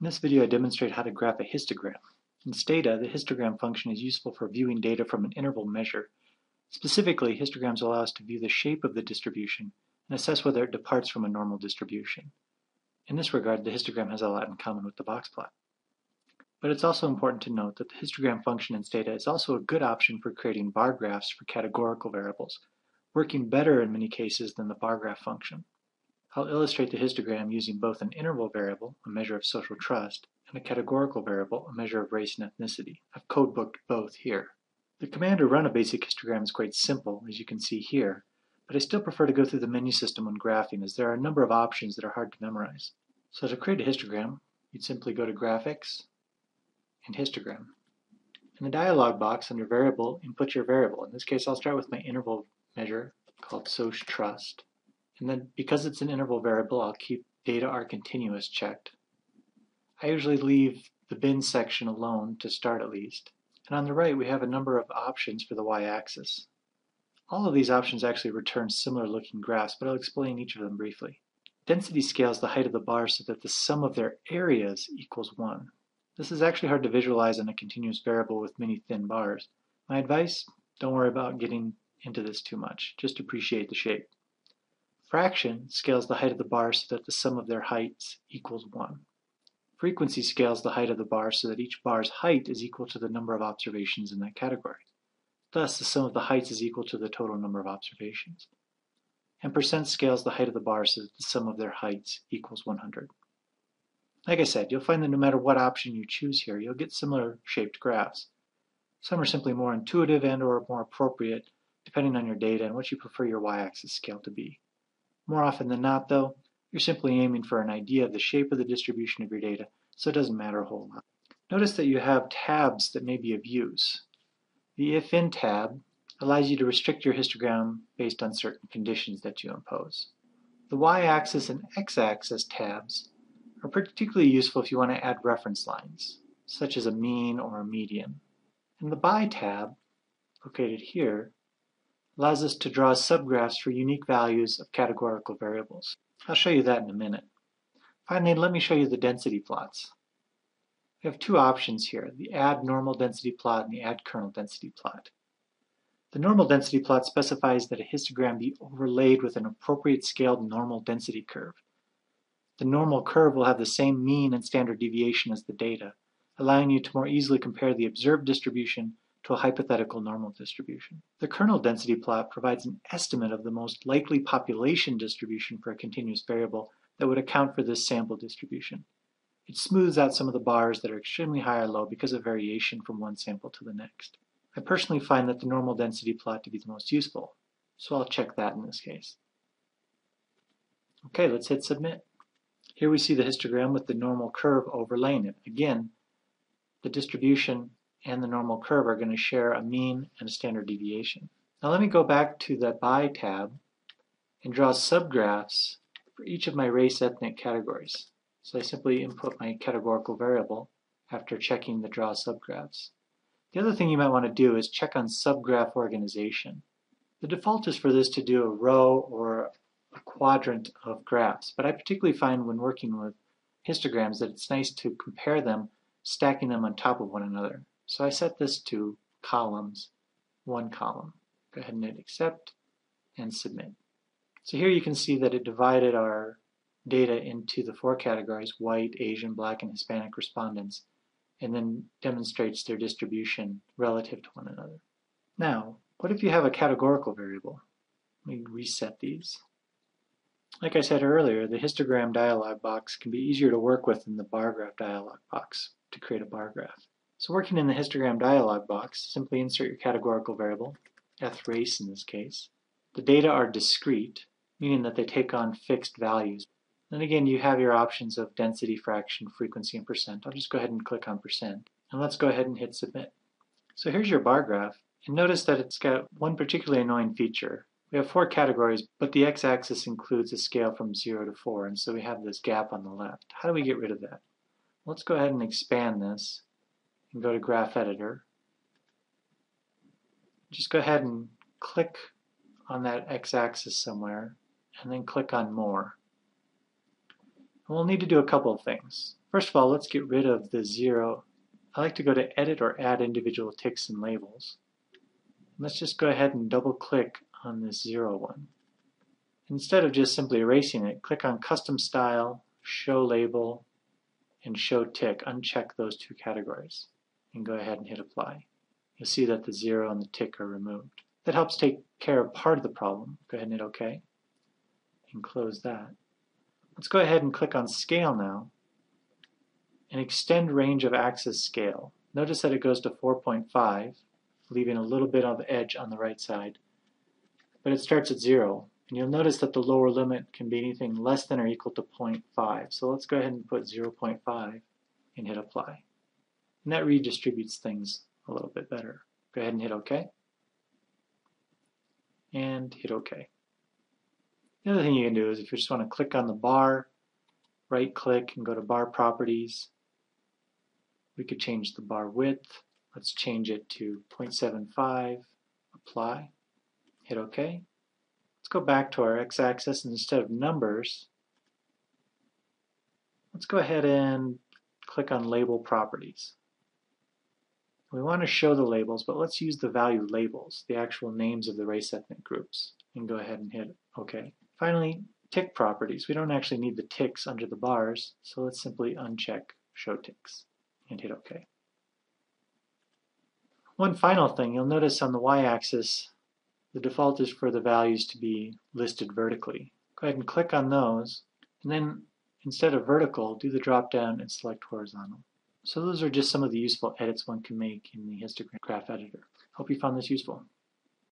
In this video I demonstrate how to graph a histogram. In Stata, the histogram function is useful for viewing data from an interval measure. Specifically, histograms allow us to view the shape of the distribution and assess whether it departs from a normal distribution. In this regard, the histogram has a lot in common with the box plot. But it's also important to note that the histogram function in Stata is also a good option for creating bar graphs for categorical variables, working better in many cases than the bar graph function. I'll illustrate the histogram using both an interval variable, a measure of social trust, and a categorical variable, a measure of race and ethnicity. I've codebooked both here. The command to run a basic histogram is quite simple, as you can see here, but I still prefer to go through the menu system when graphing as there are a number of options that are hard to memorize. So to create a histogram, you'd simply go to Graphics and Histogram. In the dialog box under Variable, input your variable. In this case, I'll start with my interval measure called Soc Trust. And then because it's an interval variable, I'll keep data are continuous checked. I usually leave the bin section alone to start at least. And on the right, we have a number of options for the y-axis. All of these options actually return similar looking graphs, but I'll explain each of them briefly. Density scales the height of the bars so that the sum of their areas equals 1. This is actually hard to visualize on a continuous variable with many thin bars. My advice, don't worry about getting into this too much, just appreciate the shape. Fraction scales the height of the bar so that the sum of their heights equals 1. Frequency scales the height of the bar so that each bar's height is equal to the number of observations in that category. Thus, the sum of the heights is equal to the total number of observations. And percent scales the height of the bar so that the sum of their heights equals 100. Like I said, you'll find that no matter what option you choose here, you'll get similar shaped graphs. Some are simply more intuitive and or more appropriate depending on your data and what you prefer your y-axis scale to be. More often than not, though, you're simply aiming for an idea of the shape of the distribution of your data, so it doesn't matter a whole lot. Notice that you have tabs that may be of use. The If In tab allows you to restrict your histogram based on certain conditions that you impose. The Y-axis and X-axis tabs are particularly useful if you want to add reference lines, such as a mean or a median. And the By tab, located here, allows us to draw subgraphs for unique values of categorical variables. I'll show you that in a minute. Finally, let me show you the density plots. We have two options here, the add normal density plot and the add kernel density plot. The normal density plot specifies that a histogram be overlaid with an appropriate scaled normal density curve. The normal curve will have the same mean and standard deviation as the data, allowing you to more easily compare the observed distribution to a hypothetical normal distribution. The kernel density plot provides an estimate of the most likely population distribution for a continuous variable that would account for this sample distribution. It smooths out some of the bars that are extremely high or low because of variation from one sample to the next. I personally find that the normal density plot to be the most useful, so I'll check that in this case. Okay, let's hit submit. Here we see the histogram with the normal curve overlaying it. Again, the distribution and the normal curve are going to share a mean and a standard deviation. Now let me go back to the By tab and draw subgraphs for each of my race ethnic categories. So I simply input my categorical variable after checking the draw subgraphs. The other thing you might want to do is check on subgraph organization. The default is for this to do a row or a quadrant of graphs, but I particularly find when working with histograms that it's nice to compare them, stacking them on top of one another. So I set this to columns, one column. Go ahead and hit accept and submit. So here you can see that it divided our data into the four categories, white, Asian, black, and Hispanic respondents, and then demonstrates their distribution relative to one another. Now, what if you have a categorical variable? Let me reset these. Like I said earlier, the histogram dialog box can be easier to work with than the bar graph dialog box to create a bar graph. So working in the histogram dialog box, simply insert your categorical variable, ethrace in this case. The data are discrete, meaning that they take on fixed values. Then again, you have your options of density, fraction, frequency, and percent. I'll just go ahead and click on percent. And let's go ahead and hit submit. So here's your bar graph. And notice that it's got one particularly annoying feature. We have four categories, but the x-axis includes a scale from 0 to 4, and so we have this gap on the left. How do we get rid of that? Let's go ahead and expand this and go to Graph Editor. Just go ahead and click on that x-axis somewhere and then click on More. And we'll need to do a couple of things. First of all, let's get rid of the zero. I like to go to edit or add individual ticks and labels. Let's just go ahead and double click on this zero one. Instead of just simply erasing it, click on custom style, show label, and show tick. Uncheck those two categories and go ahead and hit apply. You'll see that the zero and the tick are removed. That helps take care of part of the problem. Go ahead and hit OK and close that. Let's go ahead and click on scale now and extend range of axis scale. Notice that it goes to 4.5, leaving a little bit of edge on the right side. But it starts at 0, and you'll notice that the lower limit can be anything less than or equal to 0.5. So let's go ahead and put 0.5 and hit apply. And that redistributes things a little bit better. Go ahead and hit OK. And hit OK. The other thing you can do is if you just want to click on the bar, right click and go to bar properties, we could change the bar width. Let's change it to 0.75, apply, hit OK. Let's go back to our x-axis and instead of numbers, let's go ahead and click on label properties. We want to show the labels, but let's use the value labels, the actual names of the race ethnic groups, and go ahead and hit OK. Finally, tick properties. We don't actually need the ticks under the bars, so let's simply uncheck show ticks and hit OK. One final thing, you'll notice on the y-axis, the default is for the values to be listed vertically. Go ahead and click on those, and then instead of vertical, do the drop down and select horizontal. So those are just some of the useful edits one can make in the histogram graph editor. Hope you found this useful.